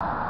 you